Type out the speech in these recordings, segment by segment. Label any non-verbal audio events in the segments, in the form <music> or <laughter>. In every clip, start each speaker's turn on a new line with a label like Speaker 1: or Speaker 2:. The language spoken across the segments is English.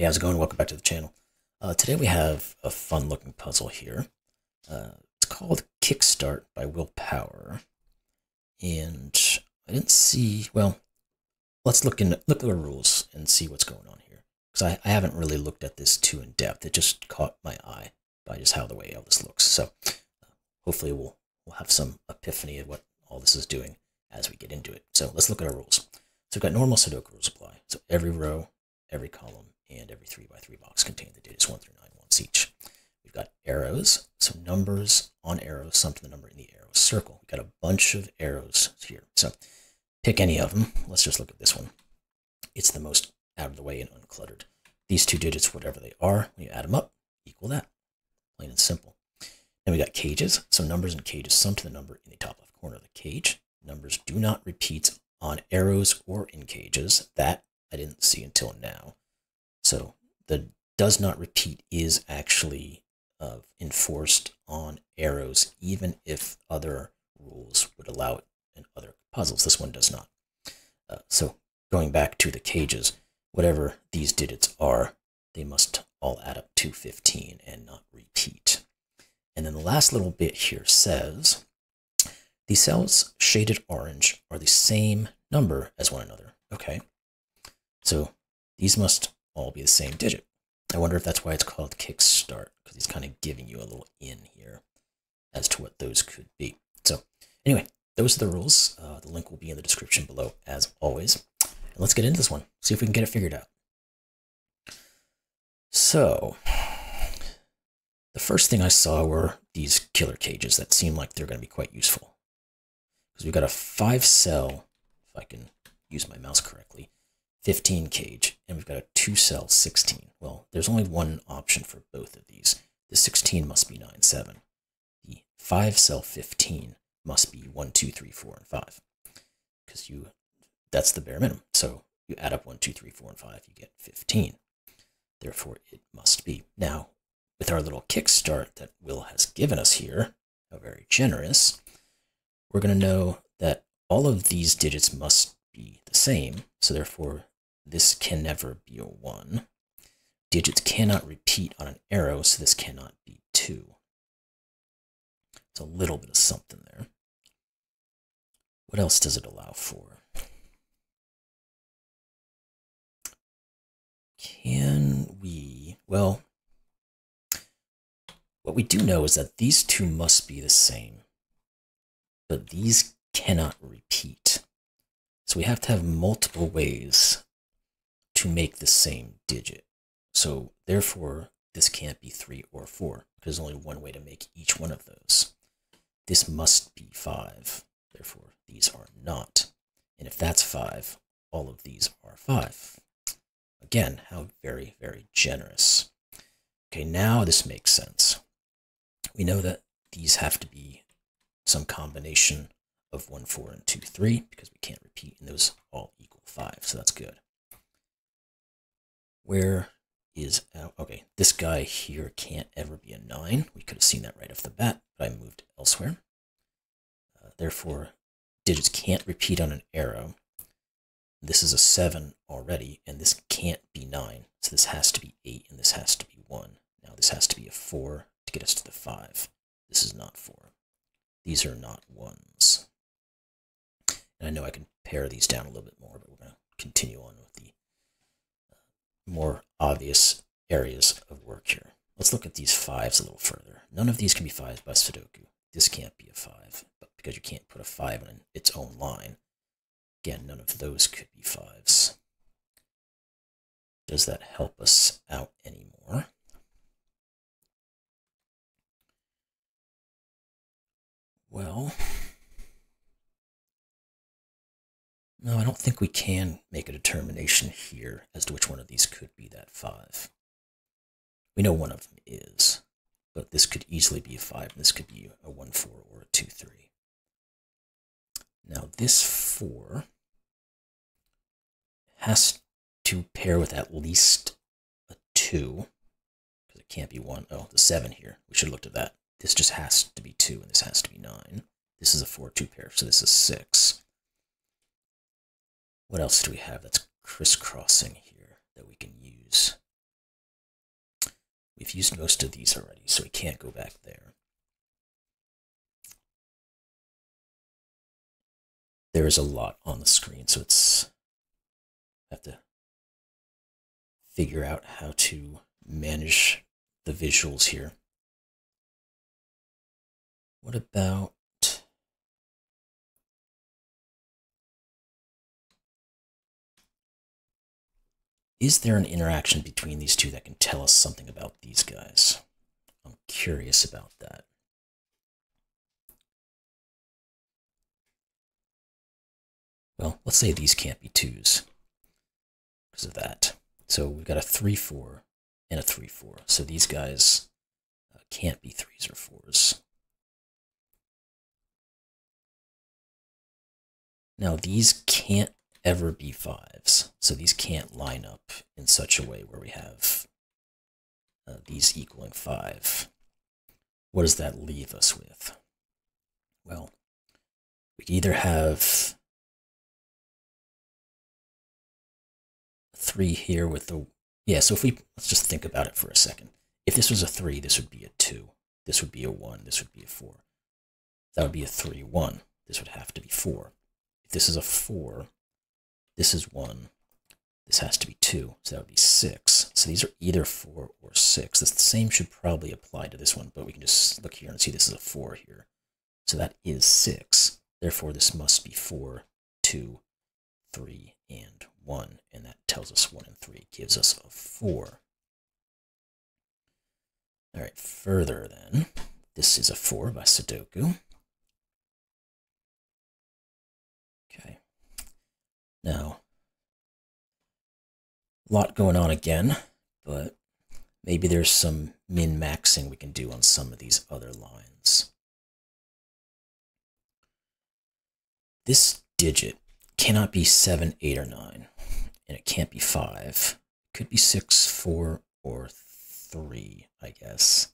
Speaker 1: Hey, how's it going? Welcome back to the channel. Uh, today we have a fun looking puzzle here. Uh, it's called Kickstart by Will Power. And I didn't see, well, let's look in look at the rules and see what's going on here. Because I, I haven't really looked at this too in depth. It just caught my eye by just how the way all this looks. So uh, hopefully we'll we'll have some epiphany of what all this is doing as we get into it. So let's look at our rules. So we've got normal Sudoku rules apply. So every row, every column, and every 3 by 3 box contain the digits 1 through 9 once each. We've got arrows, so numbers on arrows sum to the number in the arrow circle. We've got a bunch of arrows here. So pick any of them. Let's just look at this one. It's the most out of the way and uncluttered. These two digits, whatever they are, when you add them up, equal that. Plain and simple. Then we got cages. So numbers and cages sum to the number in the top left corner of the cage. Numbers do not repeat on arrows or in cages. That I didn't see until now. So the does not repeat is actually uh, enforced on arrows, even if other rules would allow it in other puzzles. This one does not. Uh, so going back to the cages, whatever these digits are, they must all add up to 15 and not repeat. And then the last little bit here says, the cells shaded orange are the same number as one another. Okay, so these must all be the same digit. I wonder if that's why it's called kickstart, because he's kind of giving you a little in here as to what those could be. So anyway, those are the rules. Uh, the link will be in the description below, as always. And let's get into this one, see if we can get it figured out. So, the first thing I saw were these killer cages that seem like they're going to be quite useful. Because we've got a five cell, if I can use my mouse correctly, 15 cage, and we've got a two cell 16. Well, there's only one option for both of these. The 16 must be 9, 7. The 5 cell 15 must be 1, 2, 3, 4, and 5. Because you that's the bare minimum. So you add up 1, 2, 3, 4, and 5, you get 15. Therefore, it must be. Now, with our little kickstart that Will has given us here, how very generous, we're going to know that all of these digits must be the same. So therefore, this can never be a 1. Digits cannot repeat on an arrow, so this cannot be 2. It's a little bit of something there. What else does it allow for? Can we... Well, what we do know is that these two must be the same, but these cannot repeat. So we have to have multiple ways to make the same digit. So therefore, this can't be 3 or 4, because there's only one way to make each one of those. This must be 5. Therefore, these are not. And if that's 5, all of these are 5. Again, how very, very generous. Okay, now this makes sense. We know that these have to be some combination of 1, 4, and 2, 3, because we can't repeat, and those all equal 5, so that's good. Where is, uh, okay, this guy here can't ever be a 9. We could have seen that right off the bat, but I moved elsewhere. Uh, therefore, digits can't repeat on an arrow. This is a 7 already, and this can't be 9. So this has to be 8, and this has to be 1. Now this has to be a 4 to get us to the 5. This is not 4. These are not 1s. And I know I can pare these down a little bit more, but we're going to continue on with the more obvious areas of work here. Let's look at these fives a little further. None of these can be fives by Sudoku. This can't be a five, but because you can't put a five in its own line. Again, none of those could be fives. Does that help us out anymore? Well, no, I don't think we can make a determination here as to which one of these could be that 5. We know one of them is, but this could easily be a 5, and this could be a 1, 4, or a 2, 3. Now this 4 has to pair with at least a 2, because it can't be 1. Oh, the 7 here. We should have looked at that. This just has to be 2, and this has to be 9. This is a 4-2 pair, so this is 6. What else do we have that's crisscrossing here that we can use? we've used most of these already, so we can't go back there. There is a lot on the screen, so it's have to figure out how to manage the visuals here. What about Is there an interaction between these two that can tell us something about these guys? I'm curious about that. Well, let's say these can't be twos because of that. So we've got a 3 4 and a 3 4. So these guys uh, can't be threes or fours. Now, these can't ever be fives. So these can't line up in such a way where we have uh, these equaling five. What does that leave us with? Well, we either have three here with the, yeah, so if we, let's just think about it for a second. If this was a three, this would be a two. This would be a one. This would be a four. That would be a three, one. This would have to be four. If this is a four, this is 1. This has to be 2, so that would be 6. So these are either 4 or 6. the same should probably apply to this one, but we can just look here and see this is a 4 here. So that is 6. Therefore, this must be 4, 2, 3, and 1. And that tells us 1 and 3 gives us a 4. All right, further then, this is a 4 by Sudoku. Now, a lot going on again, but maybe there's some min-maxing we can do on some of these other lines. This digit cannot be 7, 8, or 9, and it can't be 5. It could be 6, 4, or 3, I guess.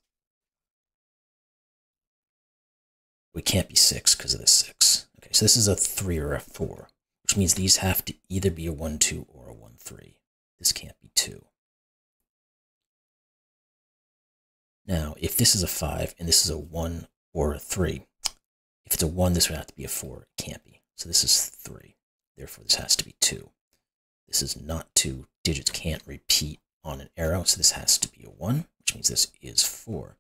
Speaker 1: We can't be 6 because of this 6. Okay, so this is a 3 or a 4 which means these have to either be a 1, 2 or a 1, 3. This can't be 2. Now, if this is a 5 and this is a 1 or a 3, if it's a 1, this would have to be a 4. It can't be. So this is 3. Therefore, this has to be 2. This is not 2. Digits can't repeat on an arrow, so this has to be a 1, which means this is 4.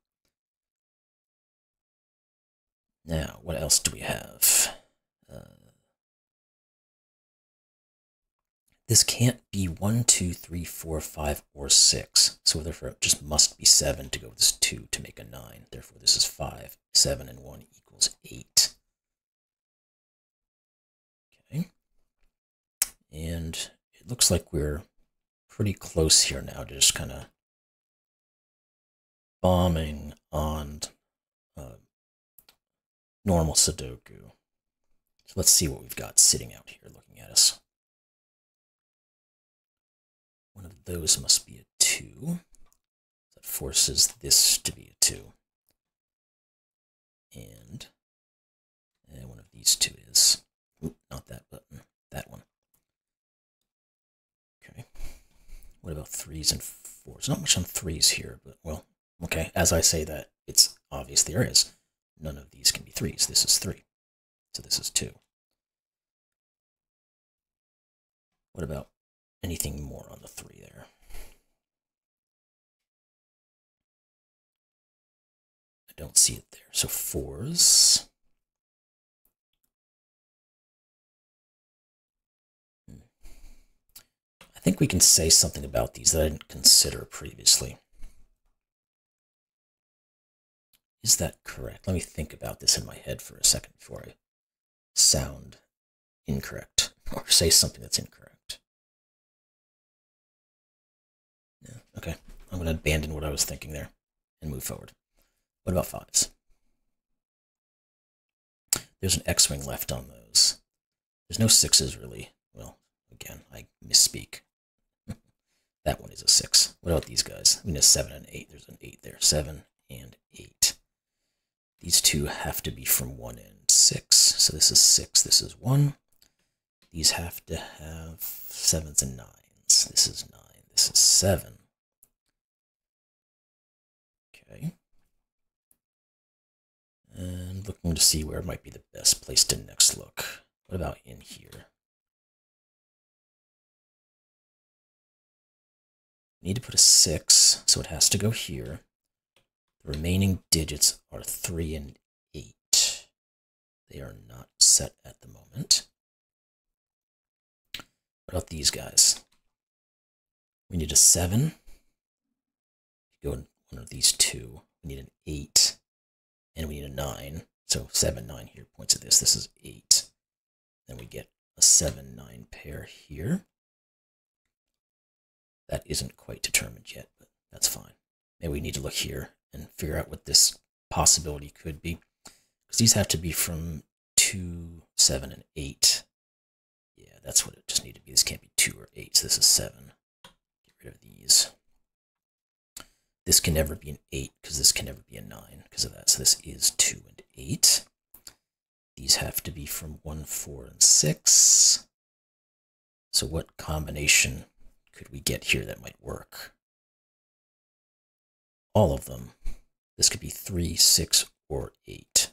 Speaker 1: Now, what else do we have? Uh, This can't be 1, 2, 3, 4, 5, or 6. So therefore it just must be 7 to go with this 2 to make a 9. Therefore this is 5. 7 and 1 equals 8. Okay. And it looks like we're pretty close here now to just kind of bombing on uh, normal Sudoku. So let's see what we've got sitting out here looking at us. One of those must be a 2. That forces this to be a 2. And, and one of these two is, oop, not that button, that one. Okay. What about 3s and 4s? Not much on 3s here, but well, okay, as I say that, it's obvious there is. None of these can be 3s. This is 3. So this is 2. What about anything more on the three there. I don't see it there. So fours. Hmm. I think we can say something about these that I didn't consider previously. Is that correct? Let me think about this in my head for a second before I sound incorrect <laughs> or say something that's incorrect. Okay. I'm going to abandon what I was thinking there and move forward. What about fives? There's an X-wing left on those. There's no sixes, really. Well, again, I misspeak. <laughs> that one is a six. What about these guys? I mean, a seven and eight. There's an eight there. Seven and eight. These two have to be from one and six. So this is six. This is one. These have to have sevens and nines. This is nine. This is 7. And looking to see where it might be the best place to next look. What about in here? Need to put a 6, so it has to go here. The remaining digits are 3 and 8. They are not set at the moment. What about these guys? We need a 7. Go one of these two, we need an 8. And we need a 9. So 7, 9 here points at this. This is 8. Then we get a 7, 9 pair here. That isn't quite determined yet, but that's fine. Maybe we need to look here and figure out what this possibility could be. Because these have to be from 2, 7, and 8. Yeah, that's what it just need to be. This can't be 2 or 8, so this is 7. Get rid of these. This can never be an 8, because this can never be a 9 because of that. So this is 2 and 8. These have to be from 1, 4, and 6. So what combination could we get here that might work? All of them. This could be 3, 6, or 8.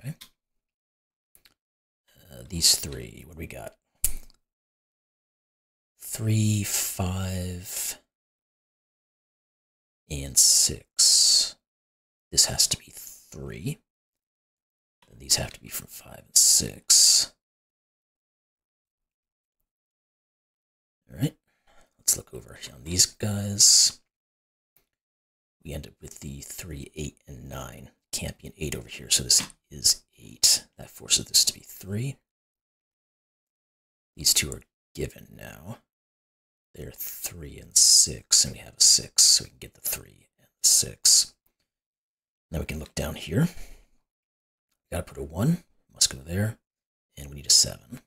Speaker 1: Okay. Uh, these three, what do we got? 3, 5, and 6. This has to be 3. And these have to be from 5 and 6. Alright, let's look over on these guys. We end up with the 3, 8, and 9. Can't be an 8 over here, so this is 8. That forces this to be 3. These two are given now. They're 3 and 6, and we have a 6, so we can get the 3 and the 6. Now we can look down here. Gotta put a 1, must go there, and we need a 7. And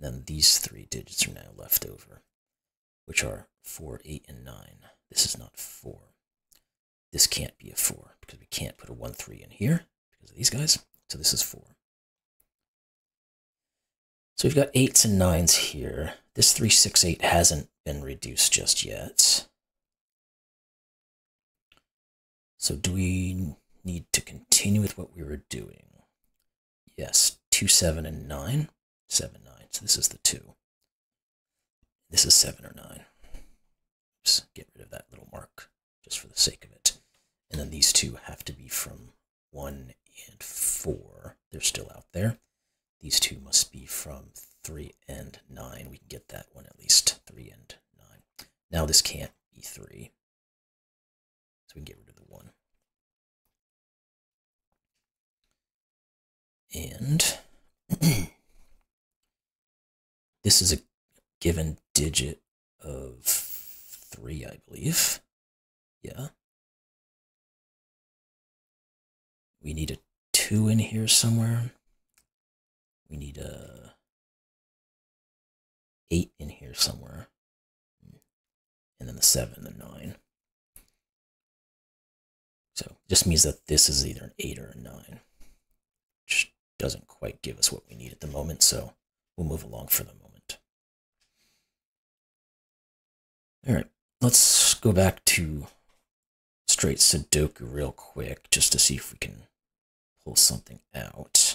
Speaker 1: then these three digits are now left over, which are 4, 8, and 9. This is not 4. This can't be a 4, because we can't put a 1, 3 in here, because of these guys. So this is 4. So we've got 8s and 9s here. This 368 hasn't been reduced just yet. So do we need to continue with what we were doing? Yes, 2, 7, and 9. 7, 9. So this is the 2. This is 7 or 9. Oops, get rid of that little mark just for the sake of it. And then these two have to be from 1 and 4. They're still out there. These two must be from 3 and 9. We can get that one at least. 3 and 9. Now this can't be 3. So we can get rid of the 1. And <clears throat> this is a given digit of 3, I believe. Yeah. We need a 2 in here somewhere. We need a 8 in here somewhere. And then the 7, the 9. So just means that this is either an 8 or a 9. Which doesn't quite give us what we need at the moment, so we'll move along for the moment. Alright, let's go back to straight Sudoku real quick, just to see if we can pull something out.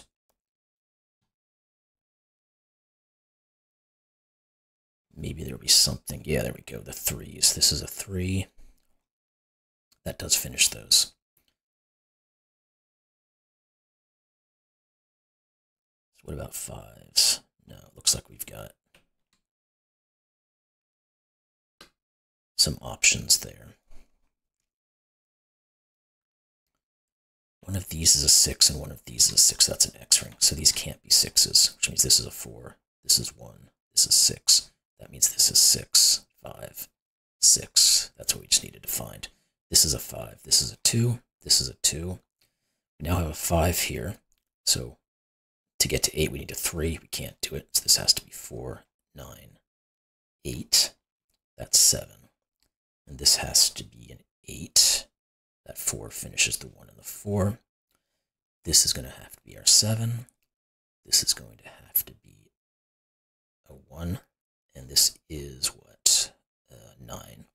Speaker 1: Maybe there'll be something. Yeah, there we go. The threes. This is a three. That does finish those. So what about fives? No, looks like we've got some options there. One of these is a six and one of these is a six. That's an X-wing. So these can't be sixes, which means this is a four. This is one. This is six. That means this is six, five, six. That's what we just needed to find. This is a five. This is a two. This is a two. We now have a five here. So to get to eight, we need a three. We can't do it. So this has to be four, nine, eight. That's seven. And this has to be an eight. That four finishes the one and the four. This is going to have to be our seven. This is going to have to be a one and this is what uh, 9.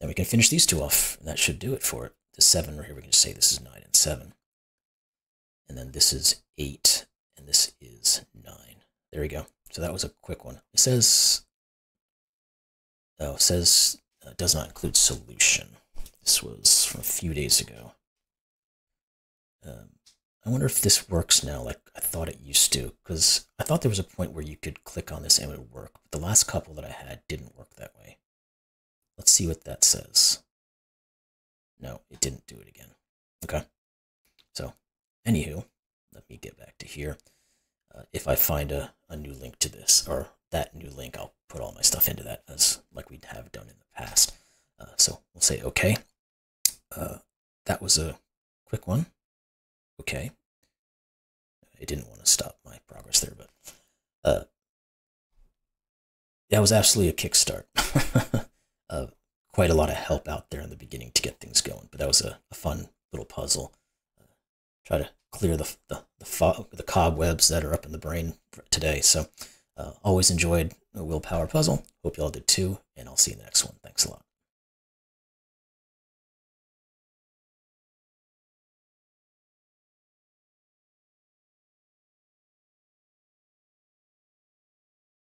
Speaker 1: Then we can finish these two off, and that should do it for it. The 7 right here, we can just say this is 9 and 7. And then this is 8, and this is 9. There we go. So that was a quick one. It says, oh, it says uh, does not include solution. This was from a few days ago. Um, I wonder if this works now like I thought it used to, because I thought there was a point where you could click on this and it would work. But the last couple that I had didn't work that way. Let's see what that says. No, it didn't do it again. Okay. So, anywho, let me get back to here. Uh, if I find a, a new link to this, or that new link, I'll put all my stuff into that as like we have done in the past. Uh, so we'll say okay. Uh, that was a quick one. Okay. I didn't want to stop my progress there, but uh, that was absolutely a kickstart. <laughs> uh, quite a lot of help out there in the beginning to get things going, but that was a, a fun little puzzle. Uh, try to clear the the the, fog, the cobwebs that are up in the brain today. So, uh, always enjoyed a Will Power puzzle. Hope you all did too, and I'll see you in the next one. Thanks a lot.